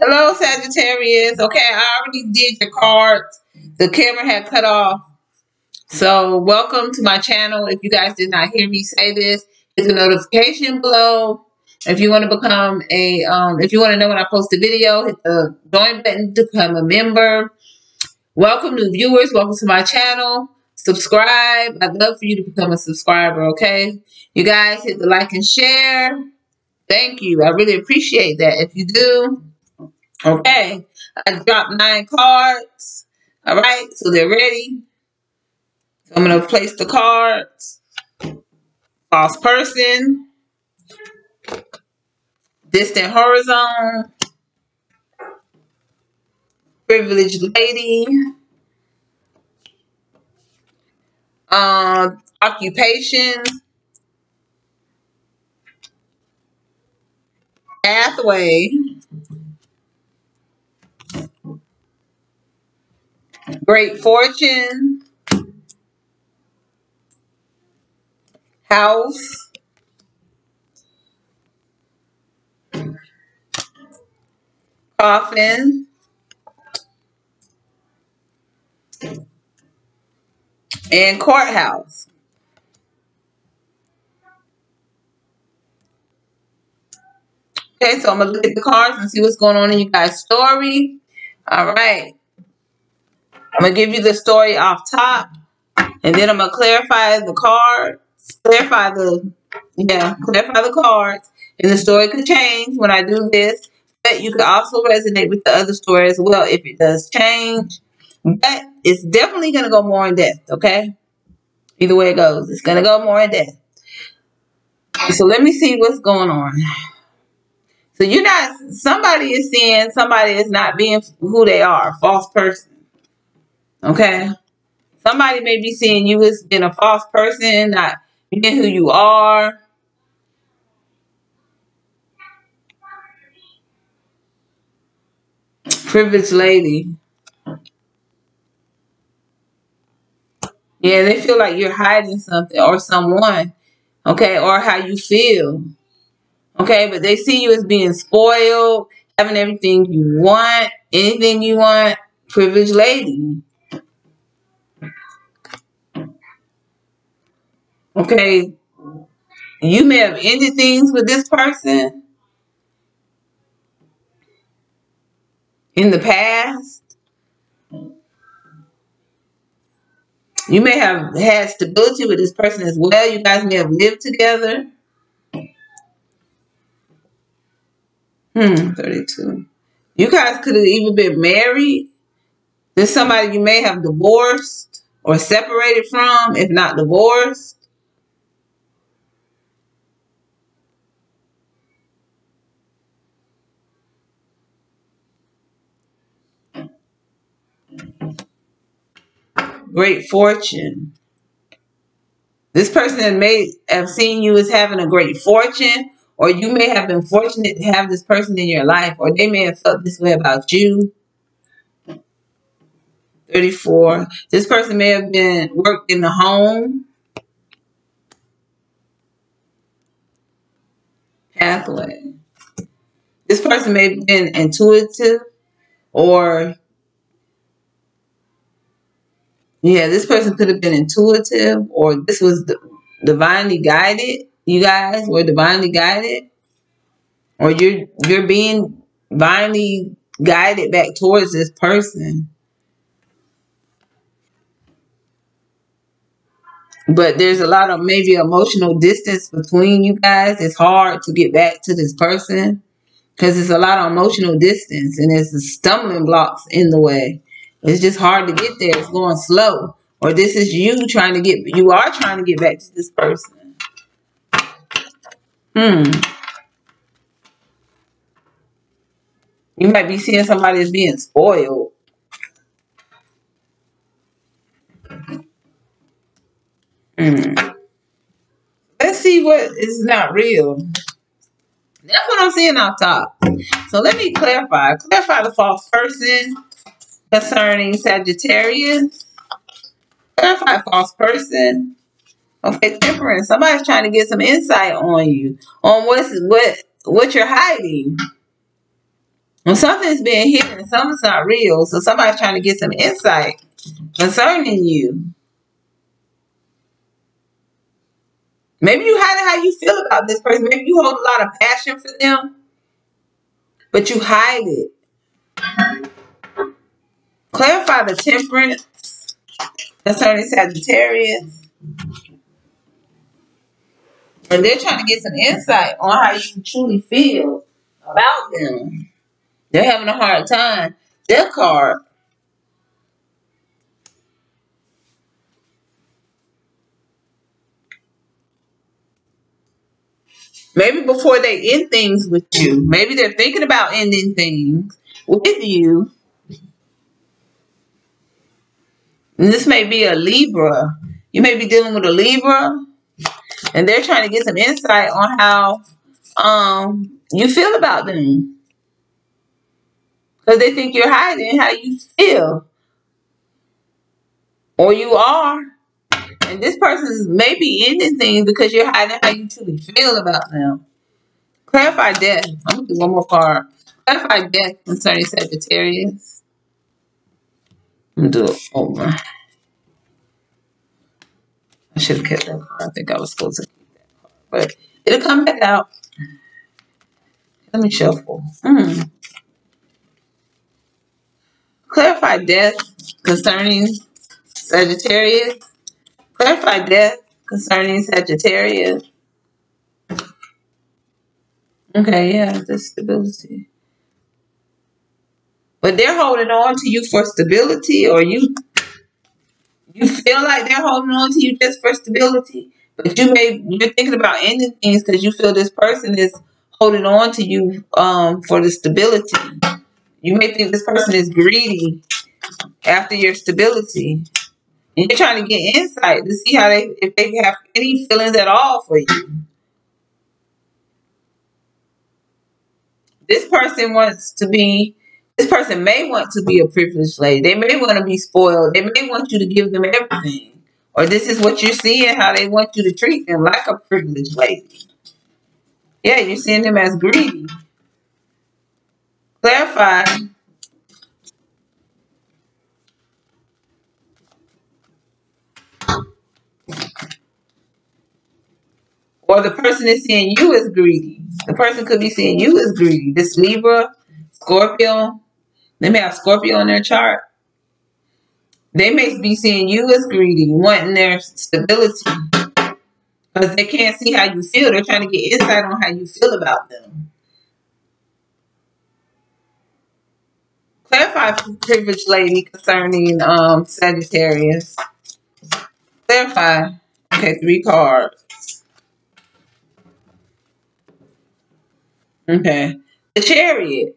Hello, Sagittarius. Okay, I already did your cards. The camera had cut off. So, welcome to my channel. If you guys did not hear me say this, hit the notification below. If you want to become a, um, if you want to know when I post a video, hit the join button to become a member. Welcome new viewers. Welcome to my channel. Subscribe. I'd love for you to become a subscriber, okay? You guys hit the like and share. Thank you. I really appreciate that. If you do, okay. I dropped nine cards. All right, so they're ready. I'm going to place the cards. False person. Distant horizon. Privileged lady. Uh, occupation. Pathway. Great fortune. House. Coffin. And courthouse. Okay, so I'm going to look at the cards and see what's going on in you guys' story. All right. I'm to give you the story off top. And then I'm to clarify the cards. Clarify the, yeah, clarify the cards. And the story could change when I do this. But you could also resonate with the other story as well if it does change. But it's definitely to go more in depth, okay? Either way it goes, it's to go more in depth. So let me see what's going on. So you're not, somebody is seeing somebody is not being who they are, false person. Okay? Somebody may be seeing you as being a false person, not being who you are. Privileged lady. Yeah, they feel like you're hiding something or someone. Okay, or how you feel. Okay, but they see you as being spoiled, having everything you want, anything you want. Privileged lady. Okay, you may have ended things with this person in the past. You may have had stability with this person as well. You guys may have lived together. Hmm, 32. You guys could have even been married. There's somebody you may have divorced or separated from, if not divorced. Great fortune. This person may have seen you as having a great fortune or you may have been fortunate to have this person in your life, or they may have felt this way about you. 34. This person may have been worked in the home. Pathway. This person may have been intuitive or yeah, this person could have been intuitive or this was divinely guided you guys were divinely guided? Or you're you're being divinely guided back towards this person. But there's a lot of maybe emotional distance between you guys. It's hard to get back to this person because it's a lot of emotional distance and there's the stumbling blocks in the way it's just hard to get there it's going slow or this is you trying to get you are trying to get back to this person Hmm. You might be seeing somebody as being spoiled. Hmm. Let's see what is not real. That's what I'm seeing off top. So let me clarify. Clarify the false person concerning Sagittarius. Clarify false person Okay, temperance. Somebody's trying to get some insight on you, on what's what what you're hiding. When something's being hidden, something's not real. So somebody's trying to get some insight concerning you. Maybe you hide how you feel about this person. Maybe you hold a lot of passion for them, but you hide it. Clarify the temperance concerning Sagittarius. And they're trying to get some insight on how you truly feel about them. They're having a hard time. Their card. Maybe before they end things with you. Maybe they're thinking about ending things with you. And this may be a Libra. You may be dealing with a Libra. And they're trying to get some insight on how um, you feel about them. Because they think you're hiding how you feel. Or you are. And this person is maybe ending things because you're hiding how you truly feel about them. Clarify death. I'm going to do one more card. Clarify death concerning Sagittarius. Do it over. I should have kept that card. I think I was supposed to keep that card. But it'll come back out. Let me shuffle. Hmm. Clarify death concerning Sagittarius. Clarify death concerning Sagittarius. Okay, yeah, the stability. But they're holding on to you for stability, or you you feel like they're holding on to you just for stability. But you may you're thinking about ending things because you feel this person is holding on to you um, for the stability. You may think this person is greedy after your stability. And you're trying to get insight to see how they if they have any feelings at all for you. This person wants to be this person may want to be a privileged lady. They may want to be spoiled. They may want you to give them everything. Or this is what you're seeing, how they want you to treat them like a privileged lady. Yeah, you're seeing them as greedy. Clarify Or the person is seeing you as greedy. The person could be seeing you as greedy. This Libra, Scorpio, they may have Scorpio in their chart. They may be seeing you as greedy, wanting their stability. Because they can't see how you feel. They're trying to get insight on how you feel about them. Clarify privileged lady concerning um, Sagittarius. Clarify. Okay, three cards. Okay. The chariot.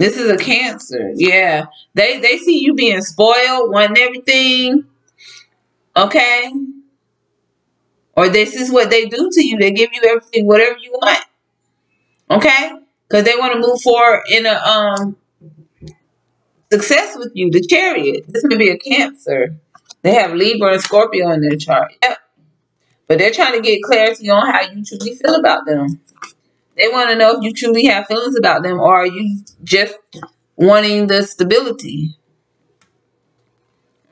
This is a cancer. Yeah. They they see you being spoiled, wanting everything. Okay. Or this is what they do to you. They give you everything, whatever you want. Okay? Because they want to move forward in a um success with you. The chariot. This may be a cancer. They have Libra and Scorpio in their chart. Yep. But they're trying to get clarity on how you truly feel about them. They want to know if you truly have feelings about them or are you just wanting the stability.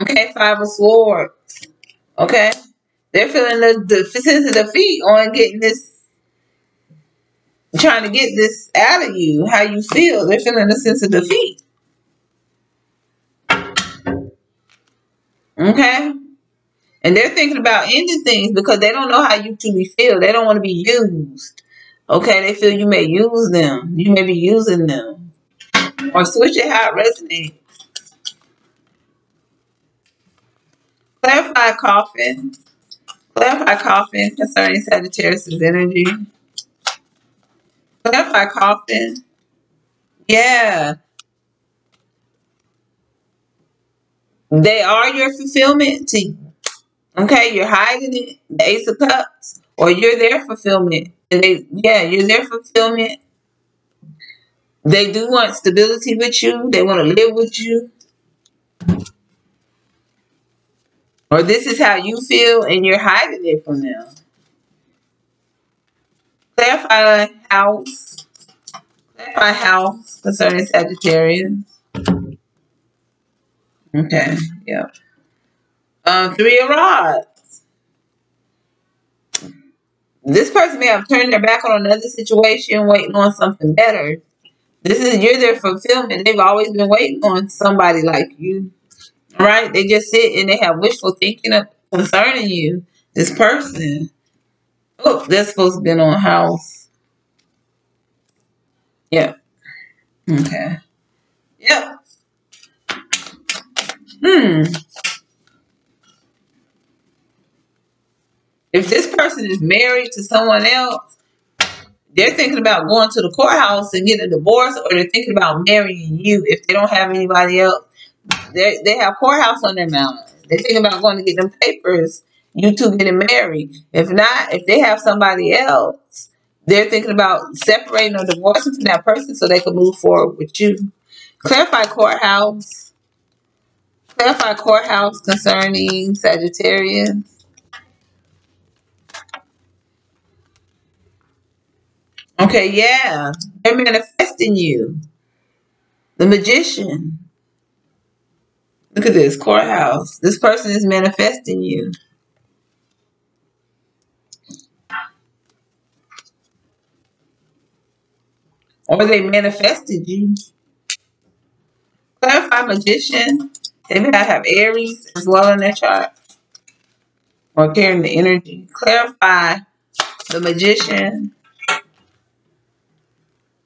Okay, Five of Swords. Okay. They're feeling the, the sense of defeat on getting this, trying to get this out of you, how you feel. They're feeling a sense of defeat. Okay? And they're thinking about ending things because they don't know how you truly feel. They don't want to be used. Okay, they feel you may use them. You may be using them. Or switch it how it resonates. Clarify coffin. Clarify coffin concerning Sagittarius' energy. Clarify coffin. Yeah. They are your fulfillment to okay, you're hiding it, the Ace of Cups, or you're their fulfillment and they, yeah, you're their fulfillment. They do want stability with you. They want to live with you. Or this is how you feel and you're hiding it from them. Clarify house. My house concerning Sagittarius. Okay, yep. Um, three of rods. This person may have turned their back on another situation, waiting on something better. This is you're their fulfillment. They've always been waiting on somebody like you. Right? They just sit and they have wishful thinking of, concerning you. This person. Oh, that's supposed to be on house. Yep. Okay. Yep. Hmm. If this person is married to someone else, they're thinking about going to the courthouse and getting a divorce, or they're thinking about marrying you if they don't have anybody else. They they have courthouse on their mind. They're thinking about going to get them papers. You two getting married. If not, if they have somebody else, they're thinking about separating or divorcing from that person so they can move forward with you. Clarify courthouse. Clarify courthouse concerning Sagittarius. Okay, yeah. They're manifesting you. The magician. Look at this courthouse. This person is manifesting you. Or they manifested you. Clarify magician. They may have Aries as well in their chart. Or carrying the energy. Clarify the magician.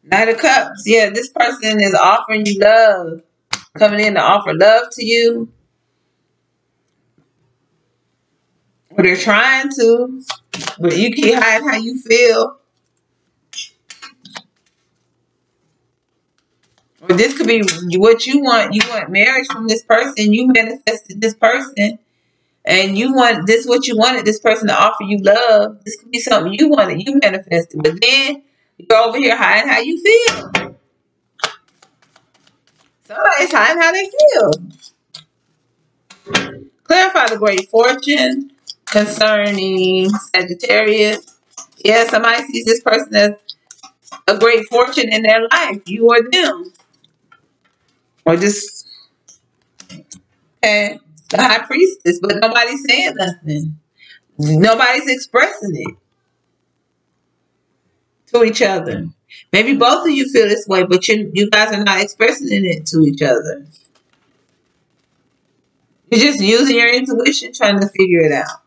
Knight of Cups. Yeah, this person is offering you love. Coming in to offer love to you. Or they're trying to. But you keep hiding how you feel. Or this could be what you want. You want marriage from this person. You manifested this person. And you want this what you wanted this person to offer you love. This could be something you wanted. You manifested. But then you're over here hiding how you feel. Somebody's hiding how they feel. Clarify the great fortune concerning Sagittarius. Yeah, somebody sees this person as a great fortune in their life. You or them. Or just, okay, the high priestess, but nobody's saying nothing. Nobody's expressing it to each other. Maybe both of you feel this way, but you you guys are not expressing it to each other. You're just using your intuition trying to figure it out.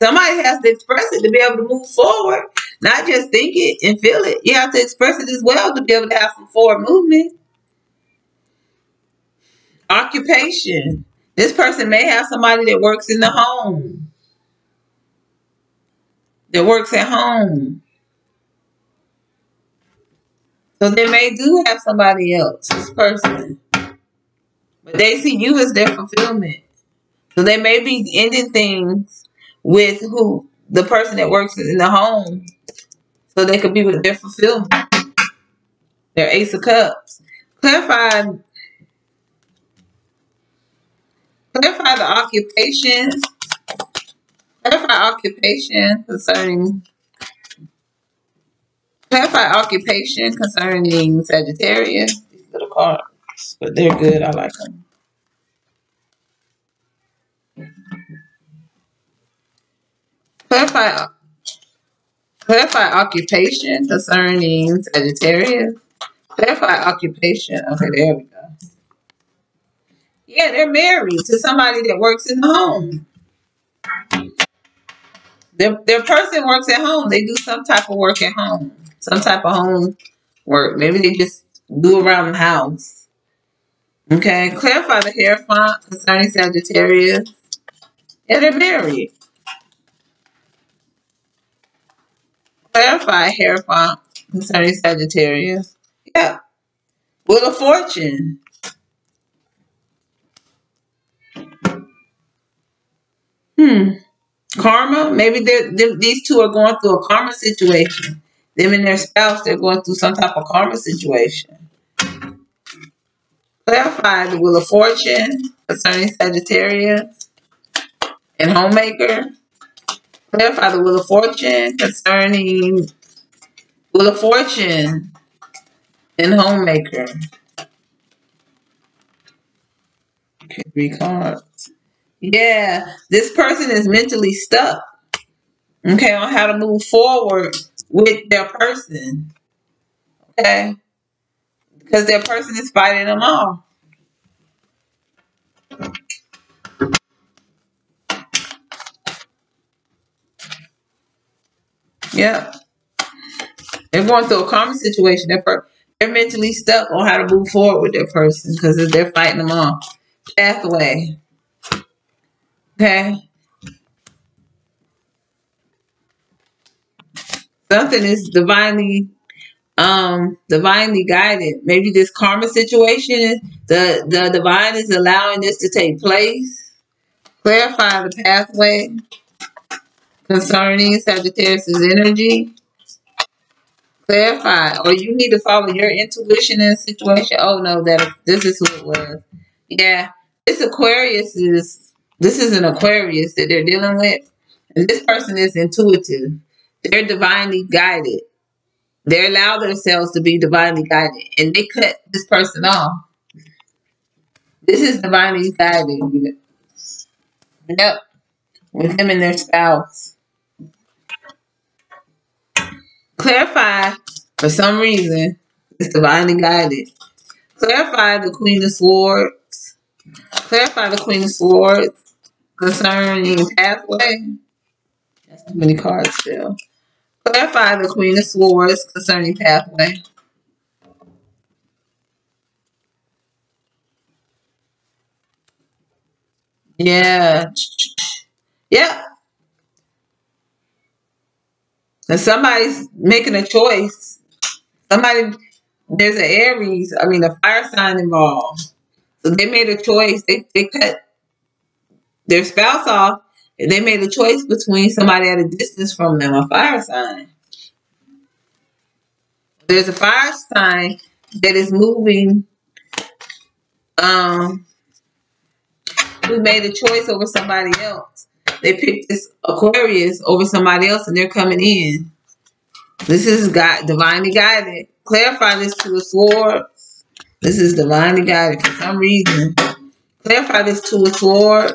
Somebody has to express it to be able to move forward, not just think it and feel it. You have to express it as well to be able to have some forward movement. Occupation. This person may have somebody that works in the home that works at home. So they may do have somebody else, this person. But they see you as their fulfillment. So they may be ending things with who the person that works in the home. So they could be with their fulfillment. Their Ace of Cups. Clarify clarify the occupations Clarify occupation concerning clarify occupation concerning Sagittarius. These little cards, but they're good. I like them. Clarify clarify occupation concerning Sagittarius. Clarify occupation. Okay, there we go. Yeah, they're married to somebody that works in the home. Their, their person works at home. They do some type of work at home. Some type of home work. Maybe they just do around the house. Okay. Clarify the hair font concerning Sagittarius. Yeah, they're married. Clarify hair font concerning Sagittarius. Yeah. Wheel of Fortune. Karma, maybe they're, they're, these two are going through a karma situation. Them and their spouse, they're going through some type of karma situation. Clarify the Wheel of Fortune concerning Sagittarius and Homemaker. Clarify the Wheel of Fortune concerning Wheel of Fortune and Homemaker. Okay, three cards. Yeah, this person is mentally stuck. Okay, on how to move forward with their person. Okay? Because their person is fighting them off. Yeah. They're going through a karma situation. They're, they're mentally stuck on how to move forward with their person because they're fighting them off. Pathway. Okay. Something is divinely um divinely guided. Maybe this karma situation is the the divine is allowing this to take place. Clarify the pathway concerning Sagittarius' energy. Clarify, or you need to follow your intuition in a situation. Oh no, that this is who it was. Yeah, this Aquarius is this is an Aquarius that they're dealing with, and this person is intuitive. They're divinely guided. They allow themselves to be divinely guided, and they cut this person off. This is divinely guided. Yep, with them and their spouse. Clarify, for some reason, it's divinely guided. Clarify the Queen of Swords. Clarify the Queen of Swords concerning pathway. That's too many cards still. Clarify the Queen of Swords concerning pathway. Yeah. Yeah. And somebody's making a choice. Somebody, there's an Aries, I mean, a fire sign involved. So they made a choice. They, they cut their spouse off. They made a choice between somebody at a distance from them, a fire sign. There's a fire sign that is moving. Um, who made a choice over somebody else. They picked this Aquarius over somebody else and they're coming in. This is God divinely guided. Clarify this to the sword. This is divinely guided for some reason. Clarify this to a sword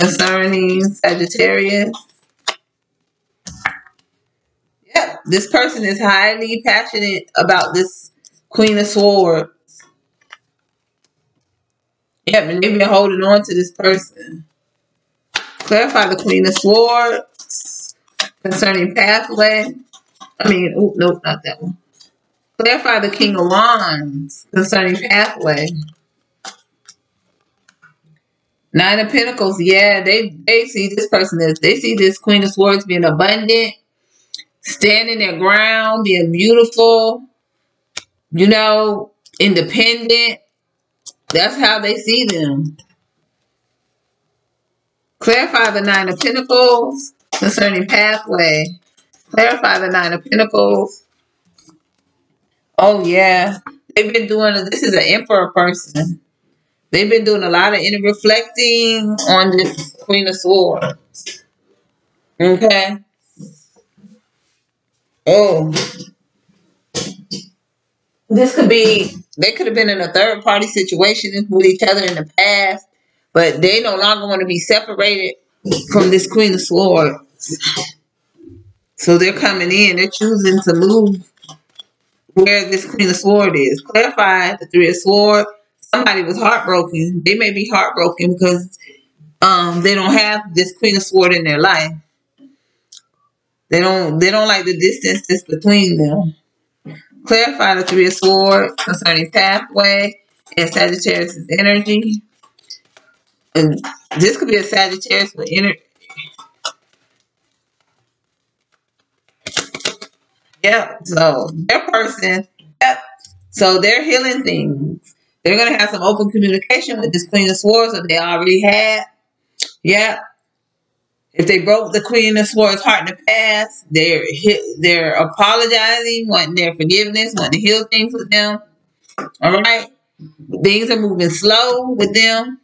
concerning Sagittarius. Yep, this person is highly passionate about this Queen of Swords. Yep, and they've been holding on to this person. Clarify the Queen of Swords concerning pathway. I mean, oh, nope, not that one. Clarify the King of Wands concerning pathway. Nine of Pentacles, yeah, they, they see this person as, they see this Queen of Swords being abundant, standing their ground, being beautiful, you know, independent. That's how they see them. Clarify the Nine of Pentacles concerning pathway. Clarify the Nine of Pentacles. Oh, yeah. They've been doing, this is an Emperor person. They've been doing a lot of inner reflecting on this Queen of Swords. Okay. Oh. This could be, they could have been in a third party situation with each other in the past. But they no longer want to be separated from this Queen of Swords. So they're coming in. They're choosing to move where this Queen of Swords is. Clarify the Three of Swords. Somebody was heartbroken. They may be heartbroken because um, they don't have this Queen of Swords in their life. They don't. They don't like the distance that's between them. Clarify the Three of Swords concerning pathway and Sagittarius' energy and this could be a Sagittarius with inner. Yep. So their person. Yep. So they're healing things. They're gonna have some open communication with this Queen of Swords that they already had. Yeah. If they broke the Queen of Swords heart in the past, they're they're apologizing, wanting their forgiveness, wanting to heal things with them. All right. Things are moving slow with them.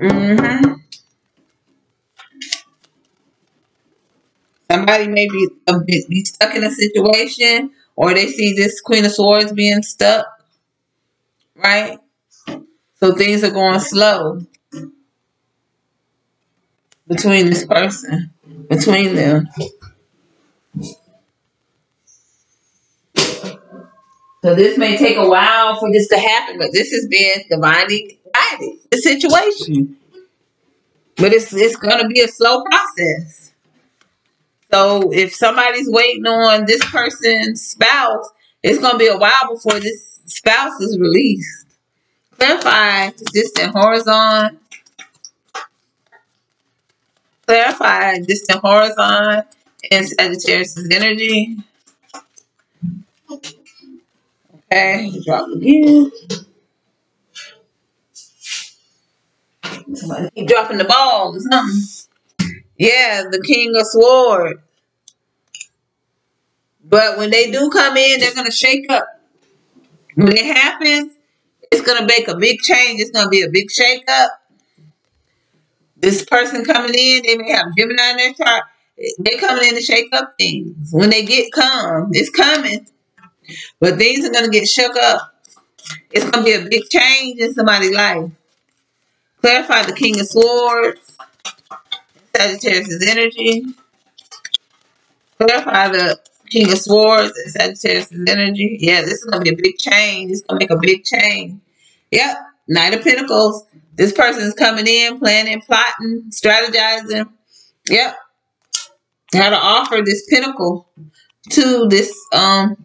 Mm-hmm. Somebody may be, be stuck in a situation or they see this Queen of Swords being stuck. Right? So things are going slow between this person, between them. So this may take a while for this to happen, but this has been divinely guided, the situation. Hmm. But it's it's gonna be a slow process. So if somebody's waiting on this person's spouse, it's gonna be a while before this spouse is released. Clarify distant horizon. Clarify distant horizon and Sagittarius energy. Okay, drop again. Keep dropping the ball or something. Yeah, the King of Swords. But when they do come in, they're going to shake up. When it happens, it's going to make a big change. It's going to be a big shake up. This person coming in, they may have Gemini in their chart. They're coming in to shake up things. When they get calm, it's coming. But things are going to get shook up. It's going to be a big change in somebody's life. Clarify the King of Swords. Sagittarius' energy. Clarify the King of Swords and Sagittarius' energy. Yeah, this is going to be a big change. It's going to make a big change. Yep. Knight of Pentacles. This person is coming in, planning, plotting, strategizing. Yep. How to offer this pentacle to this um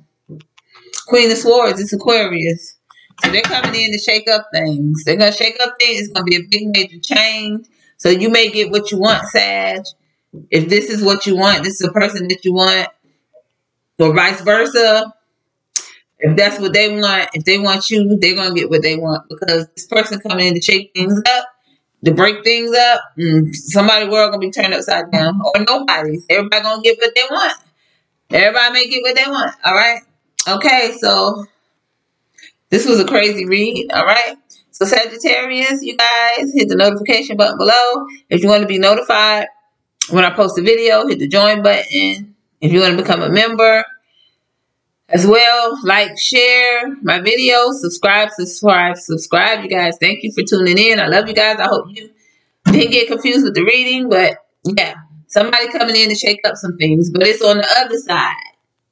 Queen of Swords. It's Aquarius. So they're coming in to shake up things. They're going to shake up things. It's going to be a big major change. So you may get what you want, Sag. If this is what you want, this is the person that you want. Or vice versa. If that's what they want, if they want you, they're to get what they want. Because this person coming in to shake things up, to break things up, mm, somebody world to be turned upside down. Or nobody's. Everybody to get what they want. Everybody may get what they want. All right? Okay, so this was a crazy read. All right. So Sagittarius, you guys hit the notification button below. If you want to be notified when I post a video, hit the join button. If you want to become a member as well, like, share my videos, subscribe, subscribe, subscribe. You guys, thank you for tuning in. I love you guys. I hope you didn't get confused with the reading, but yeah, somebody coming in to shake up some things, but it's on the other side.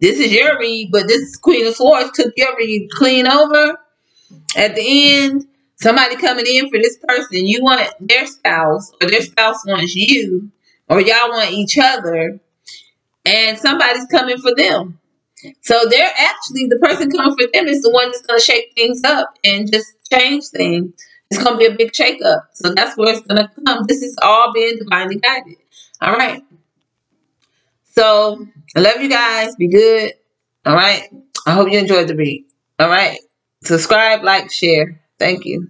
This is your read, but this Queen of Swords took your read clean over. At the end, somebody coming in for this person, you want their spouse, or their spouse wants you, or y'all want each other, and somebody's coming for them. So they're actually, the person coming for them is the one that's going to shake things up and just change things. It's going to be a big shake up. So that's where it's going to come. This is all being divinely guided. All right. So I love you guys. Be good. All right. I hope you enjoyed the read. All right. Subscribe, like, share. Thank you.